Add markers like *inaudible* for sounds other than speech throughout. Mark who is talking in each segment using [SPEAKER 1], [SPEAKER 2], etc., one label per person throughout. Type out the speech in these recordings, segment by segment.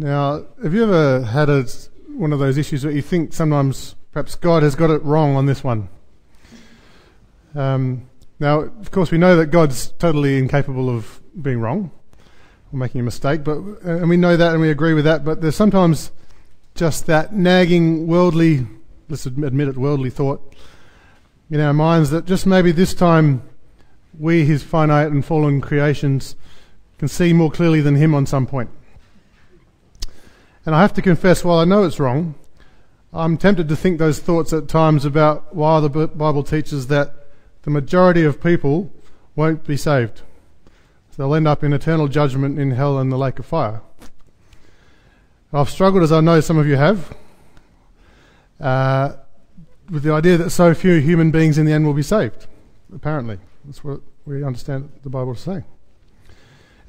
[SPEAKER 1] Now, have you ever had a, one of those issues where you think sometimes perhaps God has got it wrong on this one? Um, now, of course, we know that God's totally incapable of being wrong or making a mistake, but and we know that and we agree with that. But there's sometimes just that nagging worldly, let's admit it, worldly thought in our minds that just maybe this time we, His finite and fallen creations, can see more clearly than Him on some point. And I have to confess, while I know it's wrong, I'm tempted to think those thoughts at times about why the Bible teaches that the majority of people won't be saved. They'll end up in eternal judgment in hell and the lake of fire. I've struggled, as I know some of you have, uh, with the idea that so few human beings in the end will be saved. Apparently, that's what we understand the Bible to say.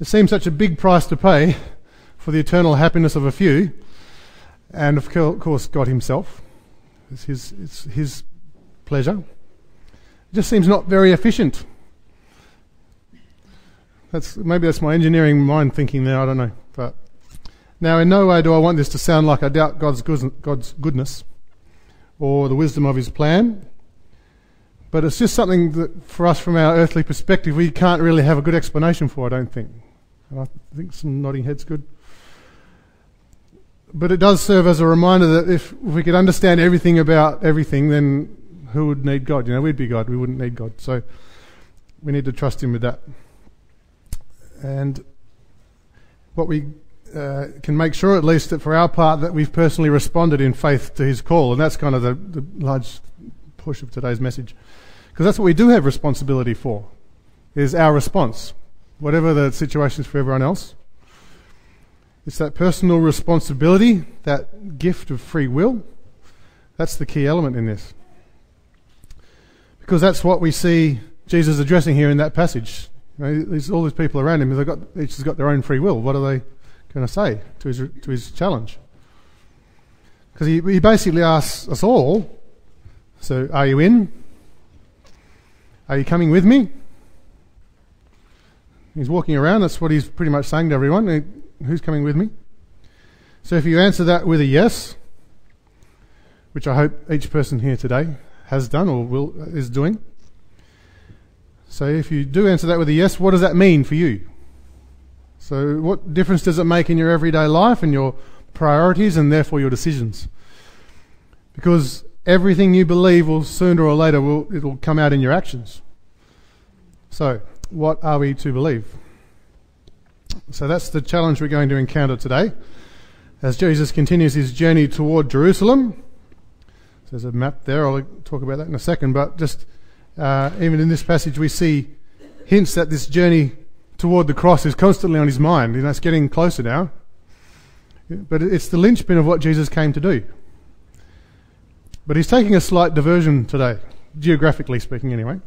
[SPEAKER 1] It seems such a big price to pay for the eternal happiness of a few, and of course, God Himself. It's His, it's his pleasure. It just seems not very efficient. That's maybe that's my engineering mind thinking there. I don't know, but now in no way do I want this to sound like I doubt God's God's goodness or the wisdom of His plan. But it's just something that, for us, from our earthly perspective, we can't really have a good explanation for. I don't think. And I think some nodding heads good. But it does serve as a reminder that if, we could understand everything about everything, then who would need God? You know, we'd be God. We wouldn't need God. So we need to trust Him with that. And what we uh, can make sure, at least, that for our part, that we've personally responded in faith to His call, and that's kind of the, the large push of today's message, because that's what we do have responsibility for, is our response, whatever the situation is for everyone else. It's that personal responsibility, that gift of free will. That's the key element in this. Because that's what we see Jesus addressing here in that passage. You know, there's all these people around him, they've got, each has got their own free will. What are they going to say to his, to his challenge? Because he, he basically asks us all, so are you in? Are you coming with me? He's walking around, that's what he's pretty much saying to everyone. Who's coming with me? So if you answer that with a yes, which I hope each person here today has done or will uh, is doing. So if you do answer that with a yes, what does that mean for you? So what difference does it make in your everyday life and your priorities and therefore your decisions? Because everything you believe will sooner or later will it'll come out in your actions. So, what are we to believe? So that's the challenge we're going to encounter today as Jesus continues his journey toward Jerusalem. There's a map there, I'll talk about that in a second, but just uh, even in this passage, we see hints that this journey toward the cross is constantly on his mind. You know, it's getting closer now. But it's the linchpin of what Jesus came to do. But he's taking a slight diversion today, geographically speaking, anyway.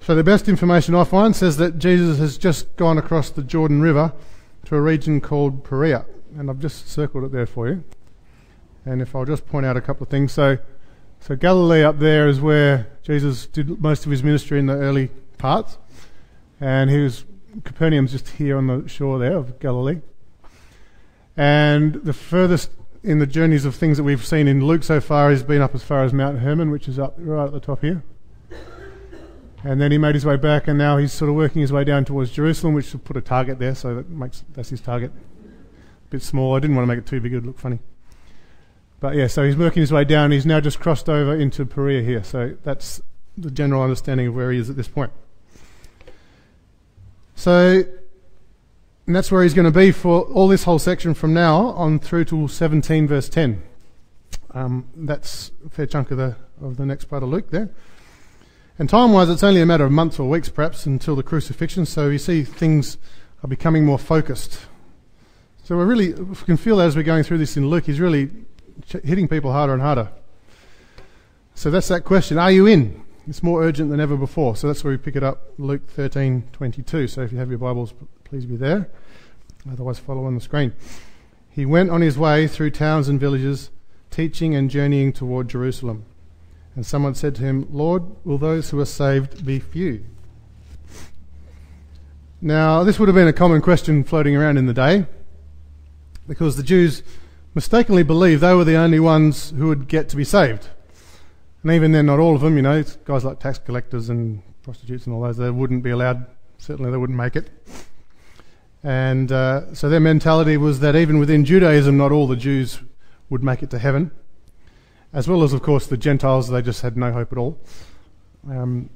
[SPEAKER 1] So the best information I find says that Jesus has just gone across the Jordan River to a region called Perea, and I've just circled it there for you. And if I'll just point out a couple of things, so so Galilee up there is where Jesus did most of his ministry in the early parts, and he was Capernaum's just here on the shore there of Galilee. And the furthest in the journeys of things that we've seen in Luke so far has been up as far as Mount Hermon, which is up right at the top here. And then he made his way back, and now he's sort of working his way down towards Jerusalem, which will put a target there, so that makes that's his target. A bit small. I didn't want to make it too big; it'd look funny. But yeah, so he's working his way down. He's now just crossed over into Perea here. So that's the general understanding of where he is at this point. So, and that's where he's going to be for all this whole section from now on through to 17 verse 10. Um, that's a fair chunk of the of the next part of Luke there. And time wise, it's only a matter of months or weeks perhaps until the crucifixion, so you see things are becoming more focused. So we're really, we can feel that as we're going through this in Luke, he's really hitting people harder and harder. So that's that question. Are you in? It's more urgent than ever before. So that's where we pick it up, Luke 13, 22. So if you have your Bibles, please be there. Otherwise, follow on the screen. He went on his way through towns and villages, teaching and journeying toward Jerusalem. And someone said to him, Lord, will those who are saved be few? Now, this would have been a common question floating around in the day. because the Jews mistakenly believed they were the only ones who would get to be saved. And even then, not all of them, you know, guys like tax collectors and prostitutes and all those, they wouldn't be allowed, certainly they wouldn't make it. And uh, so their mentality was that even within Judaism, not all the Jews would make it to heaven, as well as, of course, the Gentiles, they just had no hope at all. Um,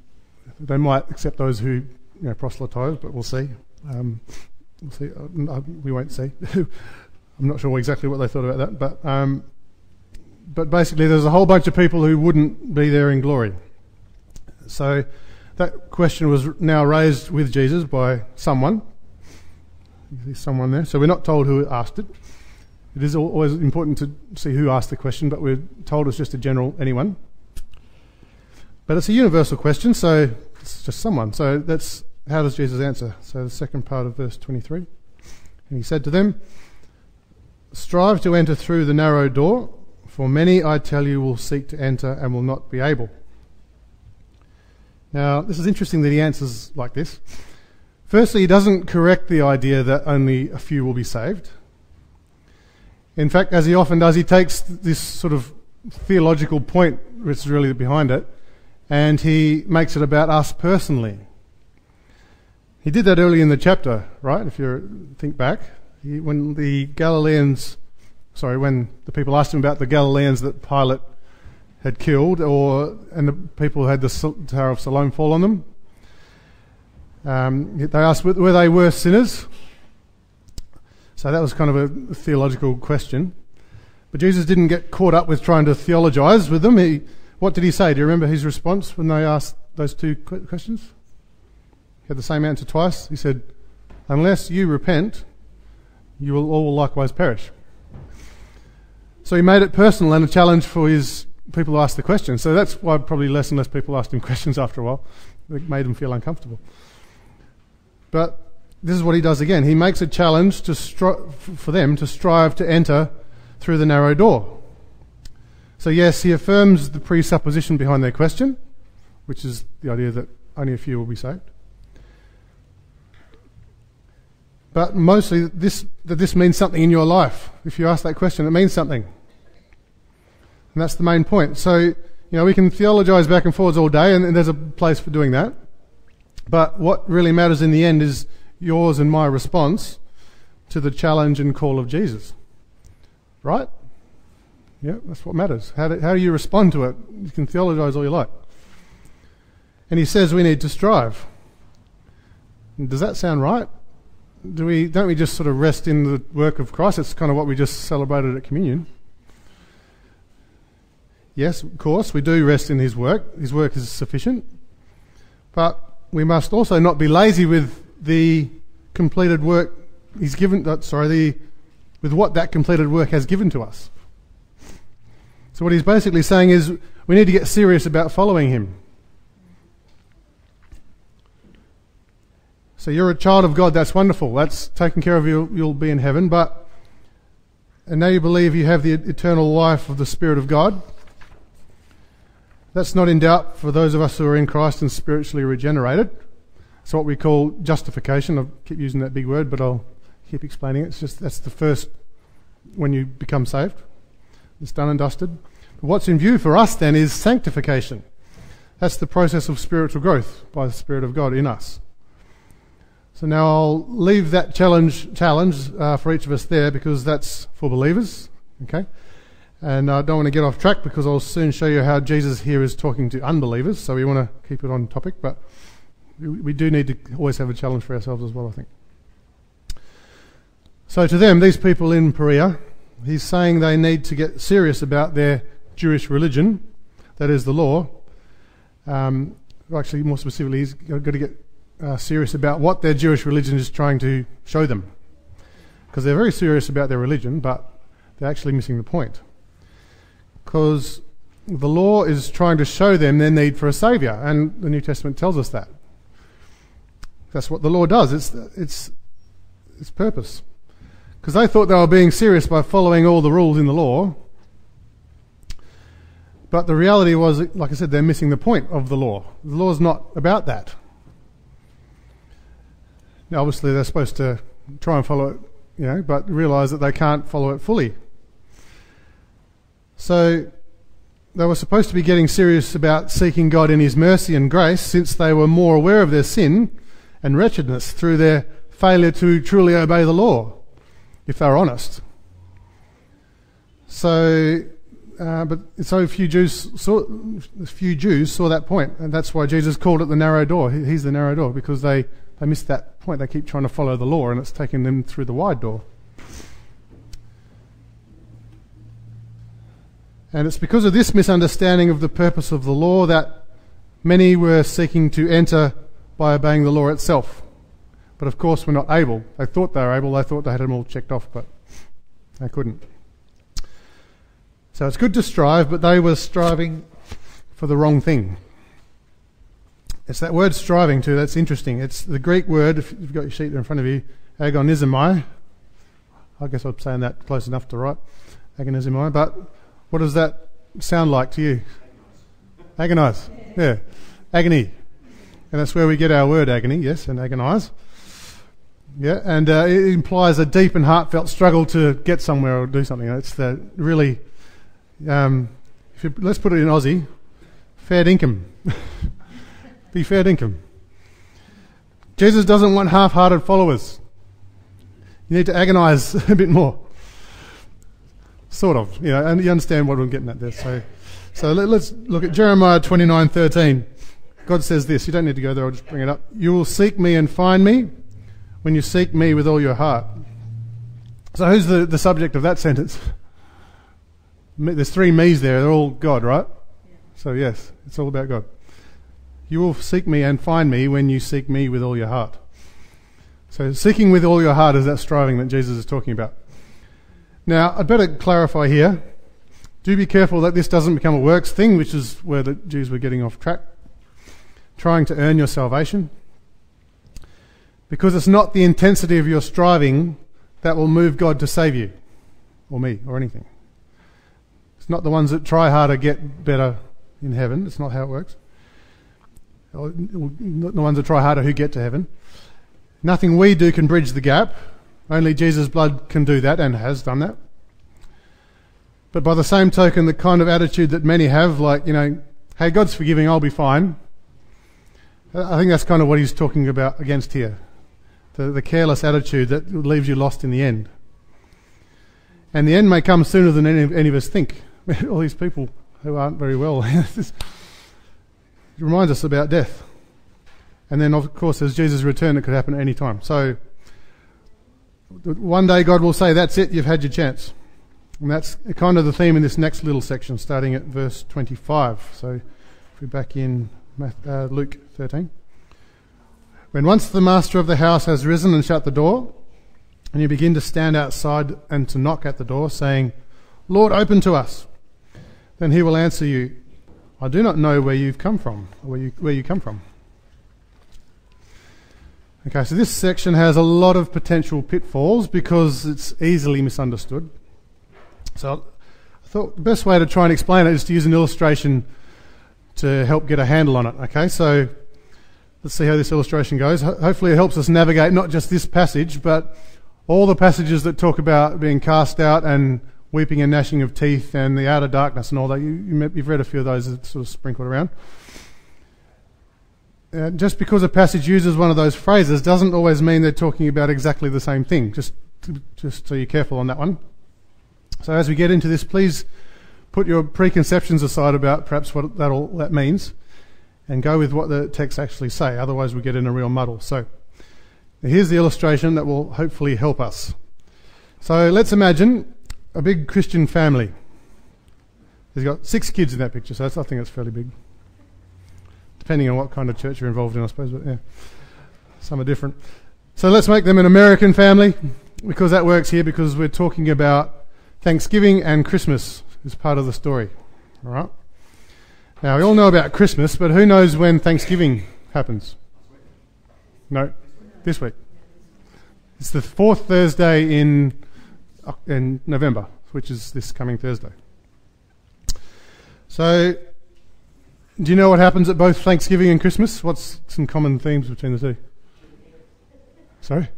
[SPEAKER 1] they might accept those who you know, proselytise, but we'll see. Um, we'll see. Uh, we won't see. *laughs* I'm not sure exactly what they thought about that, but um, but basically, there's a whole bunch of people who wouldn't be there in glory. So that question was now raised with Jesus by someone. There's someone there. So we're not told who asked it. It is always important to see who asked the question, but we're told it's just a general anyone. But it's a universal question, so it's just someone. So that's how does Jesus answer? So the second part of verse 23. And he said to them, Strive to enter through the narrow door, for many, I tell you, will seek to enter and will not be able. Now, this is interesting that he answers like this. Firstly, he doesn't correct the idea that only a few will be saved. In fact, as he often does, he takes this sort of theological point, which is really behind it, and he makes it about us personally. He did that early in the chapter, right? If you think back, he, when the Galileans, sorry, when the people asked him about the Galileans that Pilate had killed, or and the people who had the Tower of Siloam fall on them, um, they asked were they worse sinners. So that was kind of a theological question. But Jesus didn't get caught up with trying to theologize with them. He, what did he say? Do you remember his response when they asked those two questions? He had the same answer twice. He said, Unless you repent, you will all likewise perish. So he made it personal and a challenge for his people to ask the question. So that's why probably less and less people asked him *laughs* questions after a while. It made him feel uncomfortable. But this is what he does again. He makes a challenge to for them to strive to enter through the narrow door. So, yes, he affirms the presupposition behind their question, which is the idea that only a few will be saved. But mostly this, that this means something in your life. If you ask that question, it means something. And that's the main point. So, you know, we can theologize back and forwards all day, and, and there's a place for doing that. But what really matters in the end is yours and my response to the challenge and call of Jesus. Right? Yeah, that's what matters. How do, how do you respond to it? You can theologize all you like. And he says we need to strive. Does that sound right? do we don't we just sort of rest in the work of Christ? It's kind of what we just celebrated at communion. Yes, of course, we do rest in his work. His work is sufficient. But we must also not be lazy with the completed work he's given uh, sorry, the with what that completed work has given to us. So what he's basically saying is we need to get serious about following him. So you're a child of God, that's wonderful. That's taken care of you, you'll be in heaven. But, and now you believe you have the eternal life of the Spirit of God. That's not in doubt for those of us who are in Christ and spiritually regenerated. It's what we call justification. I keep using that big word, but I'll keep explaining it. It's just that's the first when you become saved. It's done and dusted. But what's in view for us then is sanctification. That's the process of spiritual growth by the Spirit of God in us. So now I'll leave that challenge challenge uh, for each of us there because that's for believers. Okay, and I don't want to get off track because I'll soon show you how Jesus here is talking to unbelievers. So we want to keep it on topic, but we do need to always have a challenge for ourselves as well. I think. So to them, these people in Perea, he's saying they need to get serious about their Jewish religion, that is the law. Um, actually, more specifically, he's got to get uh, serious about what their Jewish religion is trying to show them. Because they're very serious about their religion, but they're actually missing the point. Because the law is trying to show them their need for a Saviour, and the New Testament tells us that. That's what the law does, it's, it's its purpose. Because they thought they were being serious by following all the rules in the law. But the reality was, like I said, they're missing the point of the law. The law is not about that. Now, obviously, they're supposed to try and follow it you know, but realize that they can't follow it fully. So they were supposed to be getting serious about seeking God in His mercy and grace since they were more aware of their sin and wretchedness through their failure to truly obey the law, if they're honest. So, uh, but so few Jews saw few Jews saw that point, and that's why Jesus called it the narrow door. He's the narrow door because they they missed that point. They keep trying to follow the law, and it's taking them through the wide door. And it's because of this misunderstanding of the purpose of the law that many were seeking to enter by obeying the law itself. But of course, were not able. They thought they were able, they thought they had them all checked off, but they couldn't. So it's good to strive, but they were striving for the wrong thing. It's that word striving too, that's interesting. It's the Greek word, if you've got your sheet there in front of you, agonizomai. I guess I'm saying that close enough to right. Agonizomai. But what does that sound like to you? Agonize. Yeah. Agony. And that's where we get our word agony, yes, and agonize. Yeah, and uh, it implies a deep and heartfelt struggle to get somewhere or do something. It's the really, um, you, let's put it in Aussie, fair dinkum. *laughs* Be fair dinkum. Jesus doesn't want half hearted followers. You need to agonize *laughs* a bit more. Sort of, you know, and you understand what I'm getting at there. So, so let, us look at Jeremiah 29:13. God says this. You don't need to go there. I'll just bring it up. You will seek me and find me when you seek me with all your heart. So who's the, the subject of that *laughs* sentence? There's three me's there. They're all God, right? So yes, it's all about God. You will seek me and find me when you seek me with all your heart. So seeking with all your heart is that striving that Jesus is talking about. Now, I'd better clarify here. Do be careful that this doesn't become a works thing, which is where the Jews were getting off track. Trying to earn your salvation. Because it's not the intensity of your striving that will move God to save you, or me, or anything. It's not the ones that try harder get better in heaven. It's not how it works. Not the ones that try harder who get to heaven. Nothing we do can bridge the gap. Only Jesus' blood can do that and has done that. But by the same token, the kind of attitude that many have, like, you know, hey, God's forgiving, I'll be fine. I think that's kind of what he's talking about against here. The, the careless attitude that leaves you lost in the end. And the end may come sooner than any, any of us think. *laughs* All these people who aren't very well. *laughs* it reminds us about death. And then, of course, there's Jesus' return that could happen at any time. So, one day God will say, That's it, you've had your chance. And that's kind of the theme in this next little section, starting at verse 25. So if we're back in uh, Luke 13. When once the master of the house has risen and shut the door, and you begin to stand outside and to knock at the door, saying, Lord, open to us, then he will answer you, I do not know where you've come from, where you, where you come from. Okay, so this section has a lot of potential pitfalls because it's easily misunderstood. So I thought the best way to try and explain it is to use an illustration to help get a handle on it. Okay, so let's see how this illustration goes. Ho- hopefully, it helps us navigate not just this passage, but all the passages that talk about being cast out and weeping and gnashing of teeth and the outer darkness and all that. You, you, you've read a few of those sort of sprinkled around. Uh, just because a passage uses one of those phrases doesn't always mean they're talking about exactly the same thing. Just, just so you're careful on that one. So as we get into this, please put your preconceptions aside about perhaps what that all that means, and go with what the text actually say. Otherwise, we get in a real muddle. So here's the illustration that will hopefully help us. So let's imagine a big Christian family. There's got six kids in that picture, so I think it's fairly big depending on what kind of church you're involved in, I suppose. But yeah, some are different. So let's make them an American family because that works here because we're talking about Thanksgiving and Christmas is part of the story. All right. Now we all know about Christmas, but who knows when Thanksgiving happens? No, this week. It's the fourth Thursday in uh, in November, which is this coming Thursday. So do you know what happens at both Thanksgiving and Christmas? What's some common themes between the two? Sorry?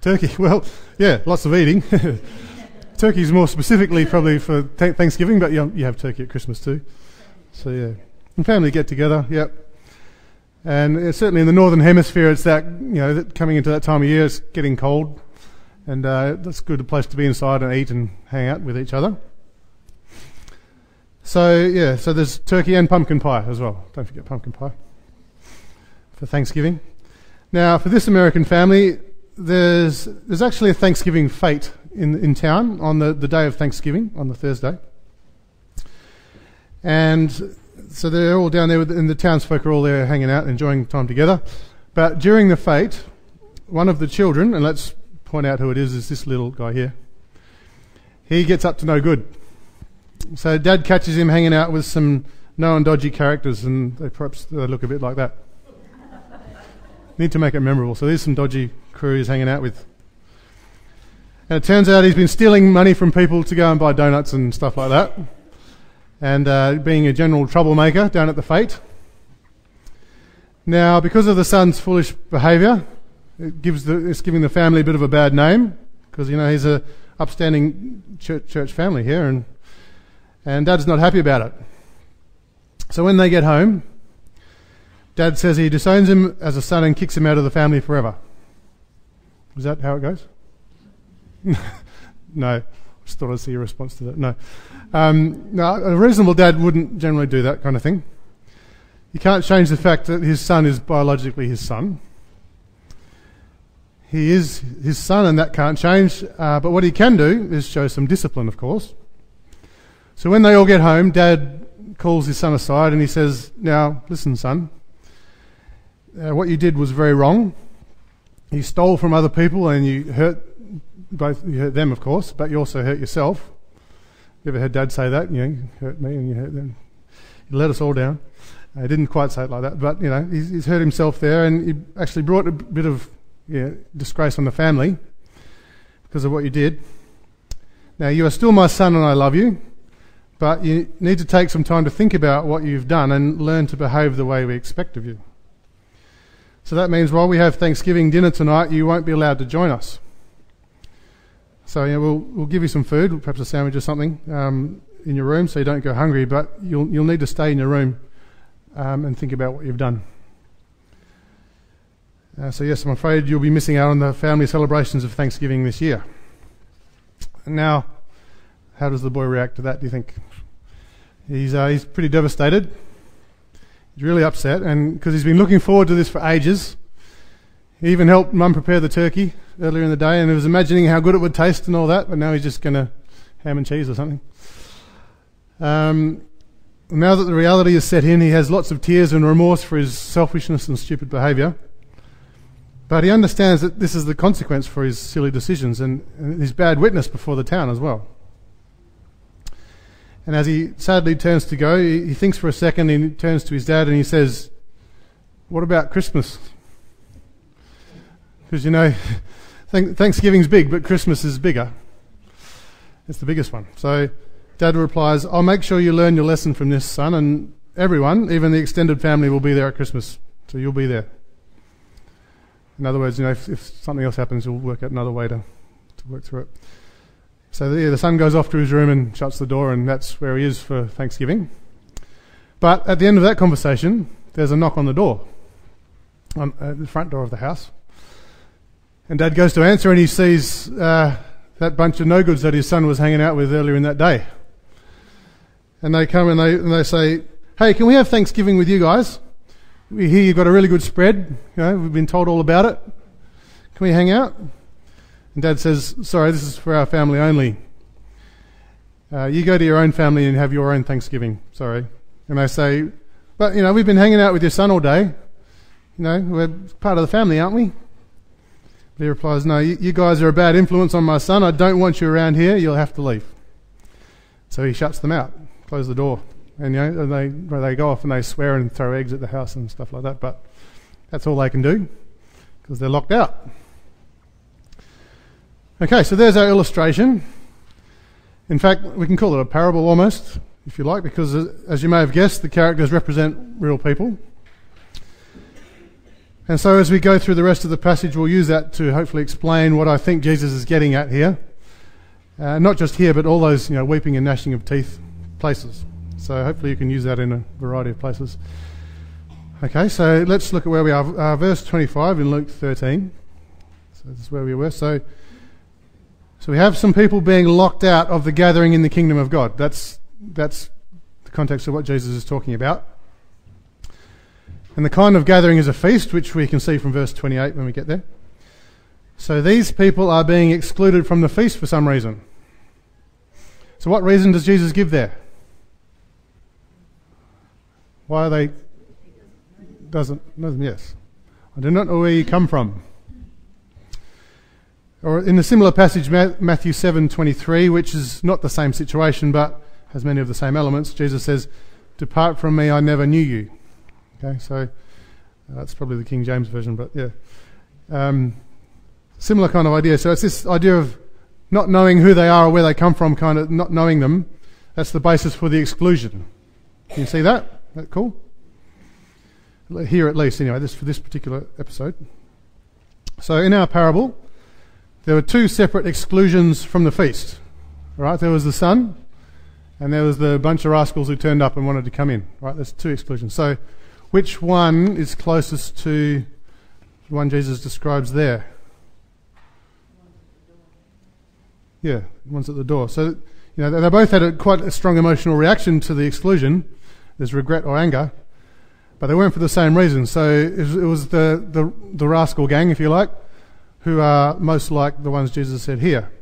[SPEAKER 1] Turkey. *laughs* Well, yeah, lots of eating. *laughs* Turkey's more specifically probably for th- Thanksgiving, but you, you have turkey at Christmas too. So yeah, and family get together. Yep. And uh, certainly in the northern hemisphere, it's that you know that coming into that time of year, it's getting cold, and uh, that's a good place to be inside and eat and hang out with each other. So yeah, so there's turkey and pumpkin pie as well. Don't forget pumpkin pie for Thanksgiving. Now, for this American family, there's there's actually a Thanksgiving fete in in town on the, the day of Thanksgiving on the Thursday, and so they're all down there, and the townsfolk are all there hanging out, enjoying time together. But during the fete, one of the children, and let's point out who it is, is this little guy here. He gets up to no good. So Dad catches him hanging out with some known dodgy characters, and they perhaps they look a bit like that. *laughs* Need to make it memorable. So there's some dodgy crew he's hanging out with. And it turns out he's been stealing money from people to go and buy donuts and stuff like that and uh, being a general troublemaker down at the fete. Now, because of the son's foolish behaviour, it gives the, it's giving the family a bit of a bad name because you know he's a upstanding church, church family here, and and Dad's not happy about it. So when they get home, Dad says he disowns him as a son and kicks him out of the family forever. Is that how it goes? No. Just thought I'd see your response to that. No. Um, a reasonable dad wouldn't generally do that kind of thing. He can't change the fact that his son is biologically his son. He is his son, and that can't change. Uh, but what he can do is show some discipline, of course. So when they all get home, dad calls his son aside and he says, Now, listen, son, uh, what you did was very wrong. You stole from other people and you hurt both you hurt them, of course, but you also hurt yourself. You ever heard Dad say that? You know, you hurt me and you hurt them. He let us all down. Uh, he didn't quite say it like that, but you know, he's, he's hurt himself there, and he actually brought a bit of disgrace on the family because of what you did. Now, you are still my son, and I love you, but you need to take some time to think about what you've done and learn to behave the way we expect of you. So that means while we have Thanksgiving dinner tonight, you won't be allowed to join us. So yeah, we'll we'll give you some food, perhaps a sandwich or something, um, in your room, so you don't go hungry. But you'll you'll need to stay in your room um, and think about what you've done. Uh, so yes, I'm afraid you'll be missing out on the family celebrations of Thanksgiving this year. Now, how does the boy react to that? Do you think? He's uh, he's pretty devastated. He's really upset, and because he's been looking forward to this for ages. He even helped Mum prepare the turkey earlier in the day, and he was imagining how good it would taste and all that. But now he's just going to ham and cheese or something. Um, now that the reality is set in, he has lots of tears and remorse for his selfishness and stupid behaviour. But he understands that this is the consequence for his silly decisions and, and his bad witness before the town as well. And as he sadly turns to go, he, he thinks for a second, he turns to his dad and he says, What about Christmas? Because you know, *laughs* Thanksgiving's big, but Christmas is bigger. It's the biggest one. So Dad replies, I'll make sure you learn your lesson from this, son, and everyone, even the extended family, will be there at Christmas. So you'll be there. In other words, you know, if, if something else happens, you'll work out another way to, to work through it. So the, yeah, the son goes off to his room and shuts the door, and that's where he is for Thanksgiving. But at the end of that conversation, there's a knock on the door, on uh, the front door of the house. And Dad goes to answer and he sees uh, that bunch of no goods that his son was hanging out with earlier in that day. And they come and they, and they say, Hey, can we have Thanksgiving with you guys? We hear you've got a really good spread. You know, we've been told all about it. Can we hang out? And Dad says, Sorry, this is for our family only. Uh, you go to your own family and have your own Thanksgiving. Sorry. And they say, But, you know, we've been hanging out with your son all day. You know, we're part of the family, aren't we? He replies, No, you, guys are a bad influence on my son. I don't want you around here. You'll have to leave. So he shuts them out, closes the door. And, you know, they, they go off and they swear and throw eggs at the house and stuff like that. But that's all they can do because they're locked out. Okay, so there's our illustration. In fact, we can call it a parable almost, if you like, because uh, as you may have guessed, the characters represent real people. And so, as we go through the rest of the passage, we'll use that to hopefully explain what I think Jesus is getting at here. Uh, not just here, but all those you know, weeping and gnashing of teeth places. So, hopefully, you can use that in a variety of places. Okay, so let's look at where we are. Uh, verse 25 in Luke 13. So, this is where we were. So, so we have some people being locked out of the gathering in the kingdom of God. That's, that's the context of what Jesus is talking about. And the kind of gathering is a feast, which we can see from verse 28 when we get there. So these people are being excluded from the feast for some reason. So, what reason does Jesus give there? Why are they? Doesn't, yes. I do not know where you come from. Or in a similar passage, Matthew 7:23, which is not the same situation but has many of the same elements, Jesus says, "Depart from me, I never knew you." Okay, so uh, that's probably the King James version, but yeah. Um, similar kind of idea. So it's this idea of not knowing who they are or where they come from, kind of not knowing them. That's the basis for the exclusion. Can you see that? That cool? Here at least, anyway, this for this particular episode. So in our parable, there were two separate exclusions from the feast. Right? There was the son, and there was the bunch of rascals who turned up and wanted to come in. Right? There's two exclusions. So which one is closest to the one Jesus describes there? Yeah, the one's at the door. So, you know, they both had a, quite a strong emotional reaction to the exclusion. There's regret or anger, but they weren't for the same reason. So it was, it was the, the, the rascal gang, if you like, who are most like the ones Jesus said here.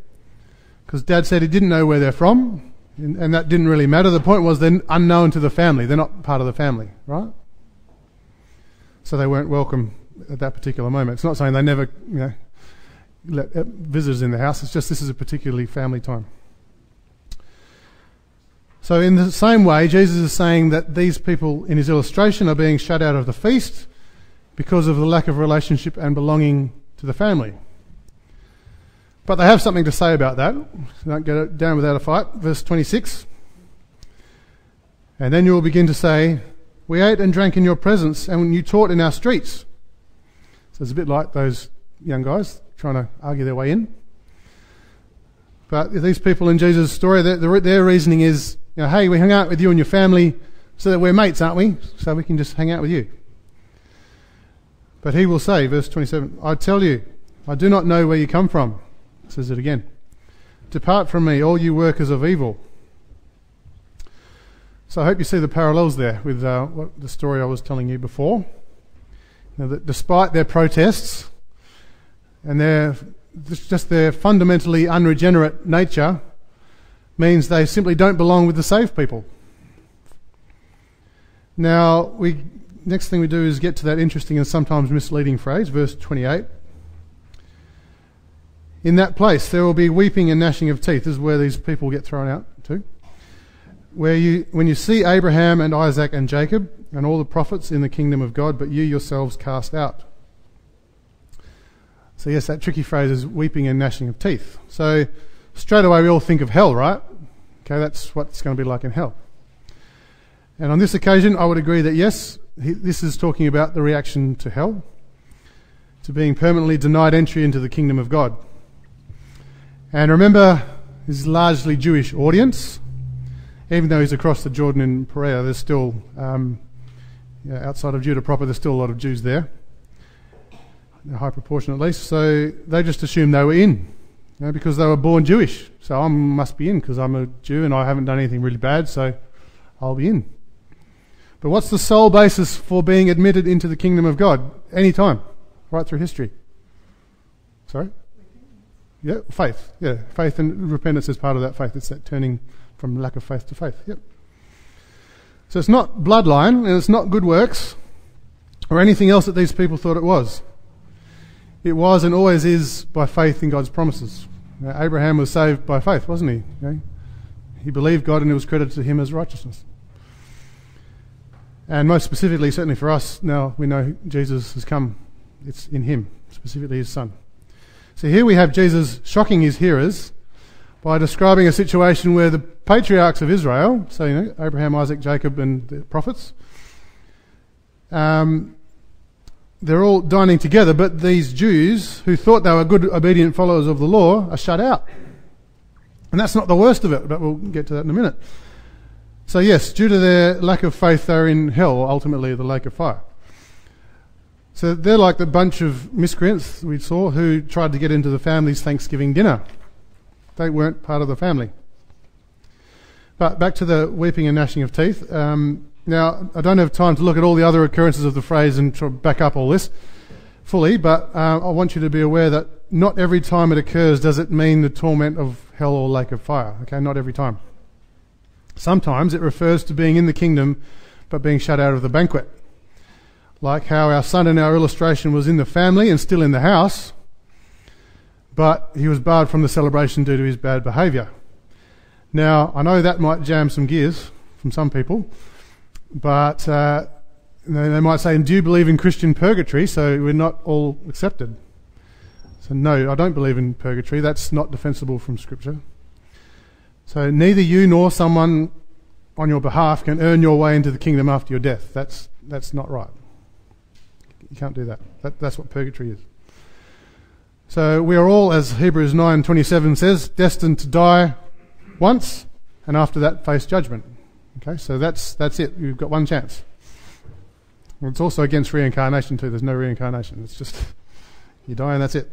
[SPEAKER 1] Because Dad said he didn't know where they're from, and, and that didn't really matter. The point was they're unknown to the family. They're not part of the family, right? So they weren't welcome at that particular moment. It's not saying they never, you know, let uh, visitors in the house. It's just this is a particularly family time. So, in the same way, Jesus is saying that these people in his illustration are being shut out of the feast because of the lack of relationship and belonging to the family. But they have something to say about that. don't get down without a fight. Verse 26. And then you will begin to say, we ate and drank in your presence, and you taught in our streets. So it's a bit like those young guys trying to argue their way in. But these people in Jesus' story, their, their reasoning is, you know, hey, we hung out with you and your family so that we're mates, aren't we? So we can just hang out with you. But he will say, verse 27, I tell you, I do not know where you come from. Says it again. Depart from me, all you workers of evil. So I hope you see the parallels there with uh, what the story I was telling you before. Know, that despite their protests and their just their fundamentally unregenerate nature means they simply don't belong with the saved people. Now, we next thing we do is get to that interesting and sometimes misleading phrase, verse 28. In that place there will be weeping and gnashing of teeth. This is where these people get thrown out to where you, when you see Abraham and Isaac and Jacob and all the prophets in the kingdom of God, but you yourselves cast out. So, yes, that tricky phrase is weeping and gnashing of teeth. So, straight away we all think of hell, right? Okay, that's what it's going to be like in hell. And on this occasion, I would agree that yes, this is talking about the reaction to hell, to being permanently denied entry into the kingdom of God. And remember, this is largely Jewish audience even though he's across the Jordan in Perea, there's still, um, outside of Judah proper, there's still a lot of Jews there, a high proportion at least. So they just assumed they were in, you know, because they were born Jewish. So I must be in because I'm a Jew and I haven't done anything really bad, so I'll be in. But what's the sole basis for being admitted into the kingdom of God? Any time, right through history. Sorry? Yeah, faith. Yeah, faith and repentance is part of that faith. It's that turning from lack of faith to faith. Yep. So it's not bloodline and it's not good works or anything else that these people thought it was. It was and always is by faith in God's promises. Now, Abraham was saved by faith, wasn't he? Okay? He believed God and it was credited to him as righteousness. And most specifically, certainly for us, now we know Jesus has come. It's in him, specifically his son. So here we have Jesus shocking his hearers by describing a situation where the patriarchs of Israel, so you know, Abraham, Isaac, Jacob, and the prophets, um, they're all dining together, but these Jews who thought they were good, obedient followers of the law are shut out. And that's not the worst of it, but we'll get to that in a minute. So, yes, due to their lack of faith, they're in hell, ultimately, the lake of fire. So, they're like the bunch of miscreants we saw who tried to get into the family's Thanksgiving dinner. They weren't part of the family. But back to the weeping and gnashing of teeth. Um, now, I don't have time to look at all the other occurrences of the phrase and to back up all this fully, but uh, I want you to be aware that not every time it occurs does it mean the torment of hell or lake of fire. Okay, not every time. Sometimes it refers to being in the kingdom but being shut out of the banquet. Like how our son in our illustration was in the family and still in the house, but he was barred from the celebration due to his bad behaviour. Now, I know that might jam some gears from some people, but uh, they might say, Do you believe in Christian purgatory? So we're not all accepted. So, no, I don't believe in purgatory. That's not defensible from Scripture. So, neither you nor someone on your behalf can earn your way into the kingdom after your death. That's, that's not right. You can't do that. that. That's what purgatory is. So, we are all, as Hebrews 9:27 says, destined to die once, and after that, face judgment. Okay, so that's, that's it. You've got one chance. It's also against reincarnation, too. There's no reincarnation. It's just *laughs* you die and that's it.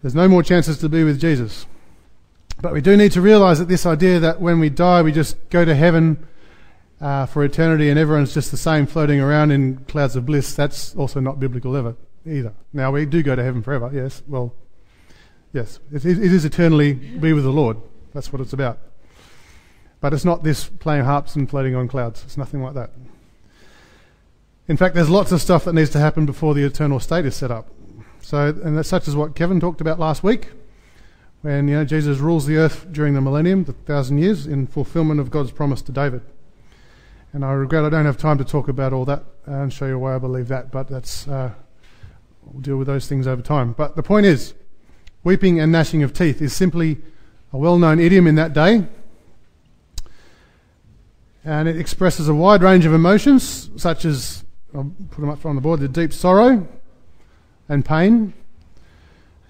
[SPEAKER 1] There's no more chances to be with Jesus. But we do need to realize that this idea that when we die, we just go to heaven uh, for eternity and everyone's just the same floating around in clouds of bliss, that's also not biblical ever, either. Now, we do go to heaven forever, yes. Well, yes. it, it is eternally be with the Lord. That's what it's about. But it's not this playing harps and floating on clouds. It's nothing like that. In fact, there's lots of stuff that needs to happen before the eternal state is set up. So, and that's such as what Kevin talked about last week, when you know Jesus rules the earth during the millennium, the thousand years, in fulfillment of God's promise to David. And I regret I don't have time to talk about all that and show you why I believe that, but that's uh, we'll deal with those things over time. But the point is, weeping and gnashing of teeth is simply a well-known idiom in that day and it expresses a wide range of emotions, such as, I'll put them up on the board, the deep sorrow and pain,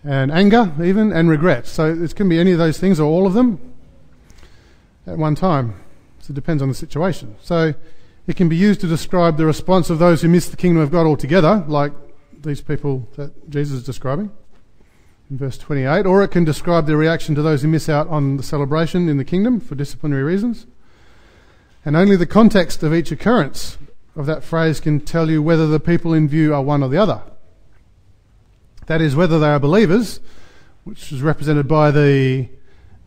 [SPEAKER 1] and anger, even, and regret. So it can be any of those things or all of them at one time. So it depends on the situation. So it can be used to describe the response of those who miss the kingdom of God altogether, like these people that Jesus is describing in verse 28, or it can describe the reaction to those who miss out on the celebration in the kingdom for disciplinary reasons. And only the context of each occurrence of that phrase can tell you whether the people in view are one or the other. That is, whether they are believers, which is represented by the,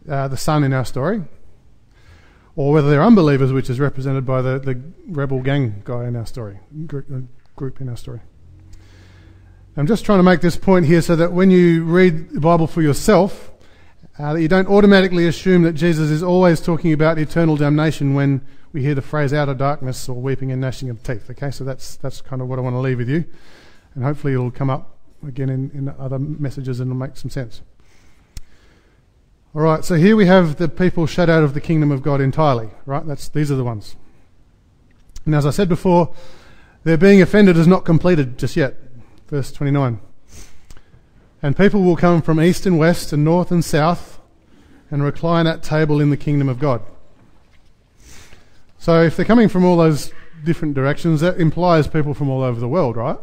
[SPEAKER 1] uh, the son in our story, or whether they're unbelievers, which is represented by the, the rebel gang guy in our story, uh, group in our story. I'm just trying to make this point here so that when you read the Bible for yourself, uh, that you don't automatically assume that Jesus is always talking about eternal damnation when we hear the phrase out of darkness or weeping and gnashing of teeth. Okay, so that's, that's kind of what I want to leave with you. And hopefully it'll come up again in, in other messages and it'll make some sense. All right, so here we have the people shut out of the kingdom of God entirely, right? That's, these are the ones. And as I said before, their being offended is not completed just yet. Verse 29. And people will come from east and west and north and south and recline at table in the kingdom of God. So if they're coming from all those different directions, that implies people from all over the world, right?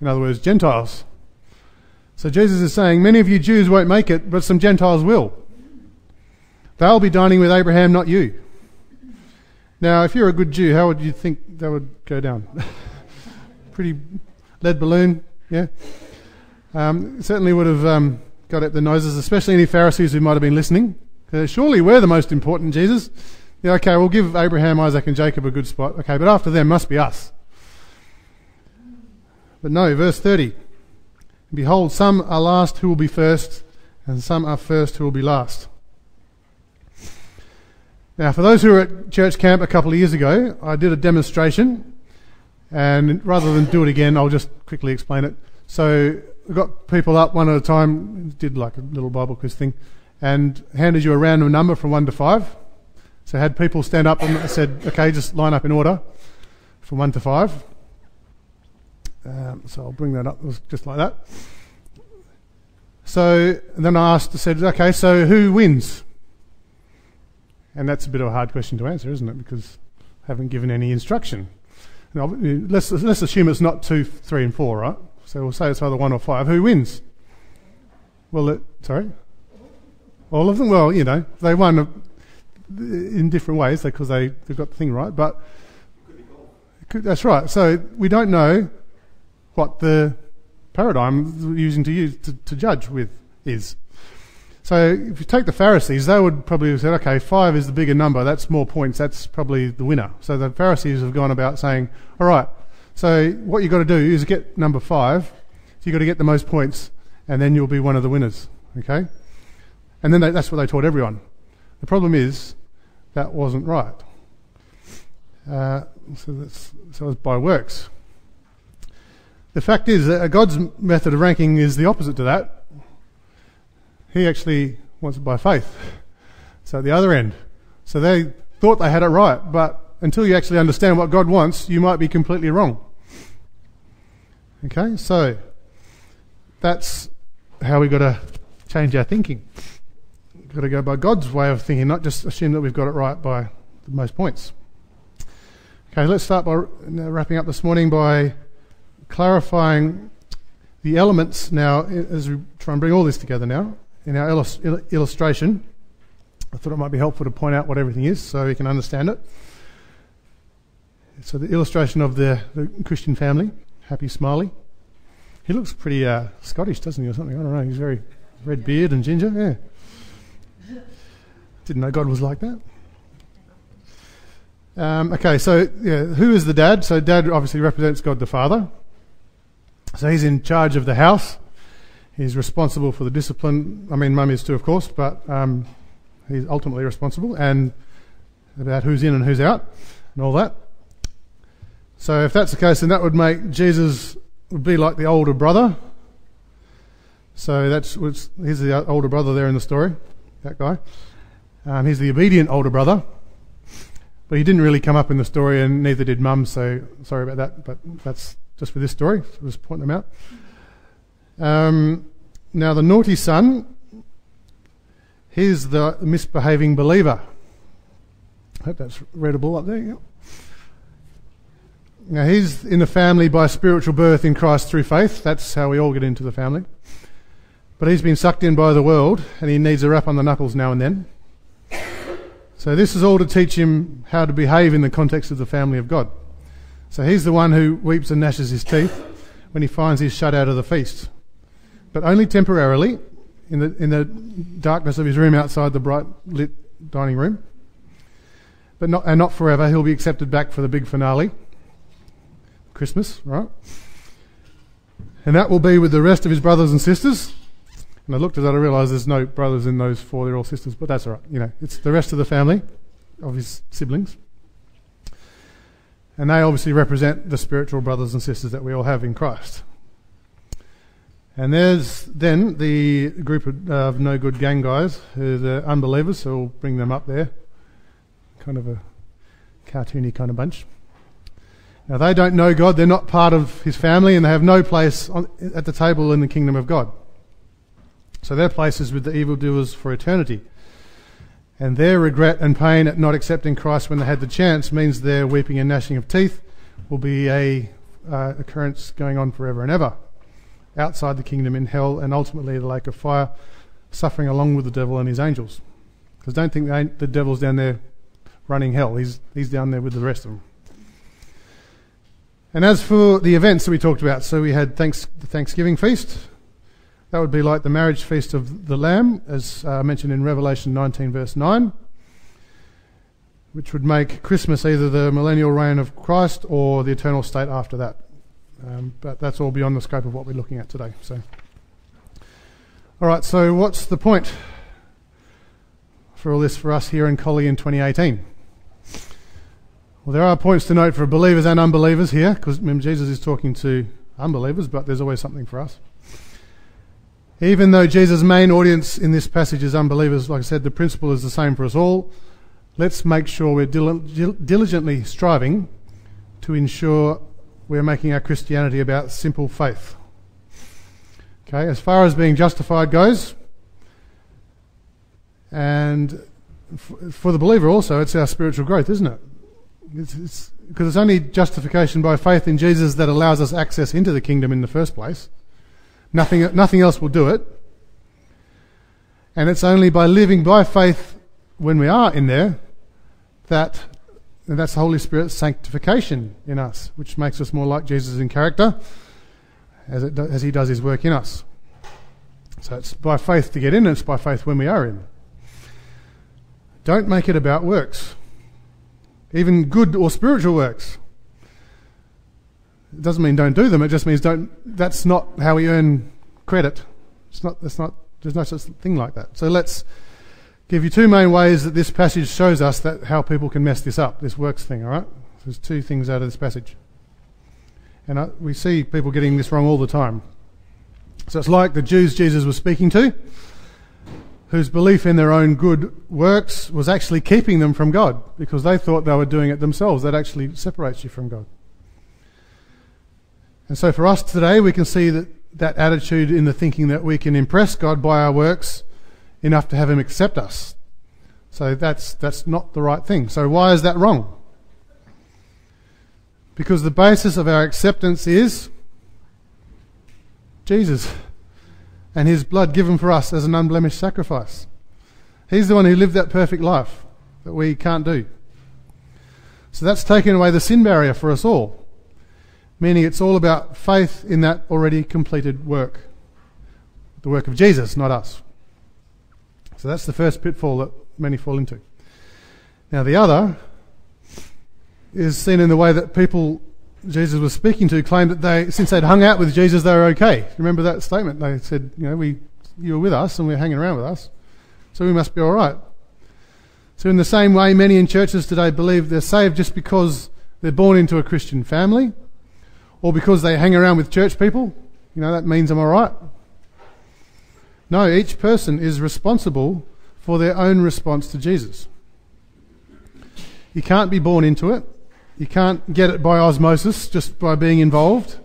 [SPEAKER 1] In other words, Gentiles. So Jesus is saying, many of you Jews won't make it, but some Gentiles will. They'll be dining with Abraham, not you. Now, if you're a good Jew, how would you think that would go down? *laughs* Pretty lead balloon, yeah? Um, certainly would have um, got at the noses, especially any Pharisees who might have been listening. surely we're the most important, Jesus. Yeah, okay, we'll give Abraham, Isaac, and Jacob a good spot. Okay, but after them must be us. But no, verse 30. Behold, some are last who will be first, and some are first who will be last. Now, for those who were at church camp a couple of years ago, I did a demonstration, and rather than do it again, I'll just quickly explain it. So, we got people up one at a time, did like a little Bible quiz thing, and handed you a random number from 1 to 5. So had people stand up and said, okay, just line up in order from 1 to 5. Um, so I'll bring that up just like that. So then I asked, I said, okay, so who wins? And that's a bit of a hard question to answer, isn't it? Because I haven't given any instruction. Now, let's, let's assume it's not two, three, and four, right? So we'll say it's either one or five. Who wins? Well, it, sorry? All of them? Well, you know, they won in different ways because they, they've got the thing right, but could, that's right. So we don't know what the paradigm using to use to, to judge with is. So if you take the Pharisees, they would probably have said, okay, five is the bigger number. That's more points. That's probably the winner. So the Pharisees have gone about saying, all right, so what you've got to do is get number five. So you've got to get the most points, and then you'll be one of the winners. Okay? And then they, that's what they taught everyone. The problem is that wasn't right. Uh, so that's so it's by works. The fact is that God's method of ranking is the opposite to that. He actually wants it by faith. So at the other end. So they thought they had it right, but until you actually understand what God wants, you might be completely wrong. Okay, so that's how we've got to change our thinking. We've got to go by God's way of thinking, not just assume that we've got it right by the most points. Okay, let's start by wrapping up this morning by clarifying the elements now as we try and bring all this together now in our illustration. I thought it might be helpful to point out what everything is so you can understand it. So, the illustration of the, the Christian family, happy, smiley. He looks pretty uh, Scottish, doesn't he, or something? I don't know. He's very red beard and ginger. Yeah. Didn't know God was like that. Um, okay, so yeah, who is the dad? So, dad obviously represents God the Father. So he's in charge of the house. He's responsible for the discipline. I mean, mum is too, of course, but um, he's ultimately responsible and about who's in and who's out and all that. So if that's the case, then that would make Jesus would be like the older brother. So that's he's the older brother there in the story, that guy. Um, he's the obedient older brother, but he didn't really come up in the story, and neither did mum. So sorry about that, but that's just for this story. So just pointing them out. Um, now, the naughty son, he's the misbehaving believer. I hope that's readable up there. Now, he's in the family by spiritual birth in Christ through faith. That's how we all get into the family. But he's been sucked in by the world and he needs a rap on the knuckles now and then. So, this is all to teach him how to behave in the context of the family of God. So he's the one who weeps and gnashes his teeth when he finds he's shut out of the feast. But only temporarily, in the, in the darkness of his room outside the bright lit dining room. But not, and not forever. He'll be accepted back for the big finale. Christmas, right? And that will be with the rest of his brothers and sisters. And I looked at that, I realised there's no brothers in those four, they're all sisters, but that's all right. You know, it's the rest of the family, of his siblings. And they obviously represent the spiritual brothers and sisters that we all have in Christ. And there's then the group of, uh, of no good gang guys, who are the unbelievers, so we'll bring them up there. Kind of a cartoony kind of bunch. Now, they don't know God, they're not part of His family, and they have no place on, at the table in the kingdom of God. So their place is with the evildoers for eternity. And their regret and pain at not accepting Christ when they had the chance means their weeping and gnashing of teeth will be a uh, occurrence going on forever and ever, outside the kingdom in hell and ultimately the lake of fire, suffering along with the devil and his angels. Because don't think the devil's down there running hell; he's he's down there with the rest of them. And as for the events that we talked about, so we had thanks, the Thanksgiving feast, that would be like the marriage feast of the Lamb, as uh, mentioned in Revelation 19, verse 9, which would make Christmas either the millennial reign of Christ or the eternal state after that. Um, but that's all beyond the scope of what we're looking at today. So, all right. So, what's the point for all this for us here in Collie in 2018? Well, there are points to note for believers and unbelievers here, because remember Jesus is talking to unbelievers, but there's always something for us. Even though Jesus' main audience in this passage is unbelievers, like I said, the principle is the same for us all. Let's make sure we're dil- diligently striving to ensure we're making our Christianity about simple faith. Okay, as far as being justified goes, and for the believer also, it's our spiritual growth, isn't it? It's, it's, because it's only justification by faith in Jesus that allows us access into the kingdom in the first place. Nothing, nothing else will do it. And it's only by living by faith when we are in there that and that's the Holy Spirit's sanctification in us, which makes us more like Jesus in character as, do, as He does His work in us. So it's by faith to get in, and it's by faith when we are in. Don't make it about works, even good or spiritual works. It doesn't mean don't do them. It just means don't. That's not how we earn credit. It's not. That's not. There's no such thing like that. So let's give you two main ways that this passage shows us that how people can mess this up, this works thing, all right? There's two things out of this passage. And uh, we see people getting this wrong all the time. So it's like the Jews Jesus was speaking to, whose belief in their own good works was actually keeping them from God because they thought they were doing it themselves. That actually separates you from God. And so for us today, we can see that that attitude in the thinking that we can impress God by our works enough to have him accept us. So that's, that's not the right thing. So why is that wrong? Because the basis of our acceptance is Jesus and his blood given for us as an unblemished sacrifice. He's the one who lived that perfect life that we can't do. So that's taken away the sin barrier for us all, meaning it's all about faith in that already completed work. The work of Jesus, not us. So that's the first pitfall that many fall into. Now, the other is seen in the way that people Jesus was speaking to claimed that they, since they'd hung out with Jesus, they were okay. Remember that statement? They said, you know, we, you were with us and we're hanging around with us, so we must be all right. So, in the same way, many in churches today believe they're saved just because they're born into a Christian family or because they hang around with church people. You know, that means I'm all right. No, each person is responsible for their own response to Jesus. You can't be born into it. You can't get it by osmosis just by being involved,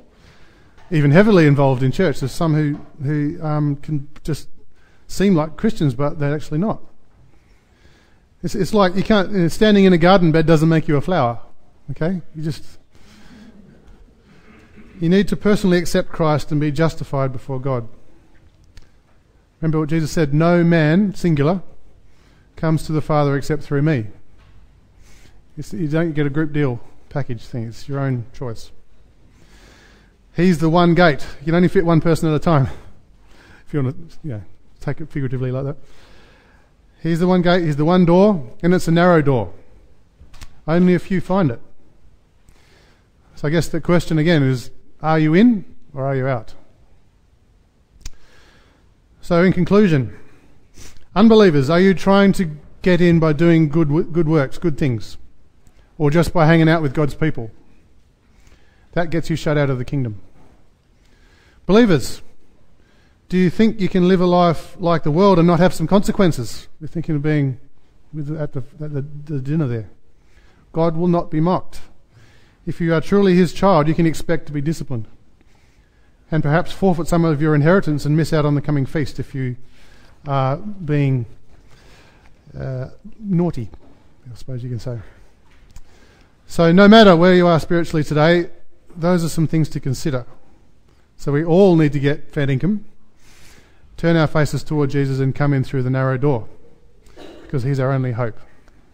[SPEAKER 1] even heavily involved in church. There's some who, who um, can just seem like Christians, but they're actually not. It's, it's like you can't, standing in a garden bed doesn't make you a flower. Okay? You just. You need to personally accept Christ and be justified before God. Remember what Jesus said no man, singular, comes to the Father except through me. You don't get a group deal package thing, it's your own choice. He's the one gate. You can only fit one person at a time. If you want to yeah, take it figuratively like that. He's the one gate, he's the one door, and it's a narrow door. Only a few find it. So I guess the question again is are you in or are you out? So, in conclusion, unbelievers, are you trying to get in by doing good, good works, good things, or just by hanging out with God's people? That gets you shut out of the kingdom. Believers, do you think you can live a life like the world and not have some consequences? We're thinking of being at, the, at the, the dinner there. God will not be mocked. If you are truly His child, you can expect to be disciplined and perhaps forfeit some of your inheritance and miss out on the coming feast if you are being uh, naughty, I suppose you can say. So, no matter where you are spiritually today, those are some things to consider. So, we all need to get fed income, turn our faces toward Jesus, and come in through the narrow door because He's our only hope.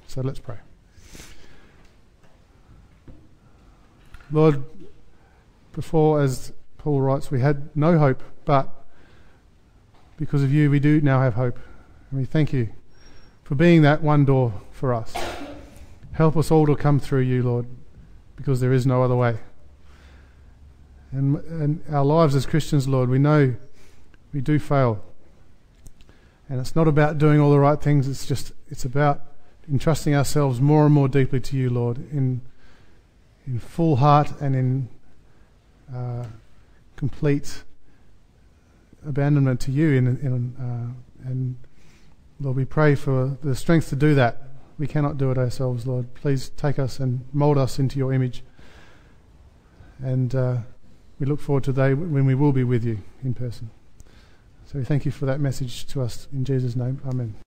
[SPEAKER 1] So, let's pray. Lord, before as Paul writes, We had no hope, but because of you, we do now have hope. And we thank you for being that one door for us. Help us all to come through you, Lord, because there is no other way. And, and our lives as Christians, Lord, we know we do fail. And it's not about doing all the right things, it's just it's about entrusting ourselves more and more deeply to you, Lord, in in full heart and in uh, complete abandonment to you. In, in, uh, and Lord, we pray for the strength to do that. We cannot do it ourselves, Lord. Please take us and mold us into your image. and uh, we look forward to the day when we will be with you in person. So we thank you for that message to us in Jesus' name. Amen.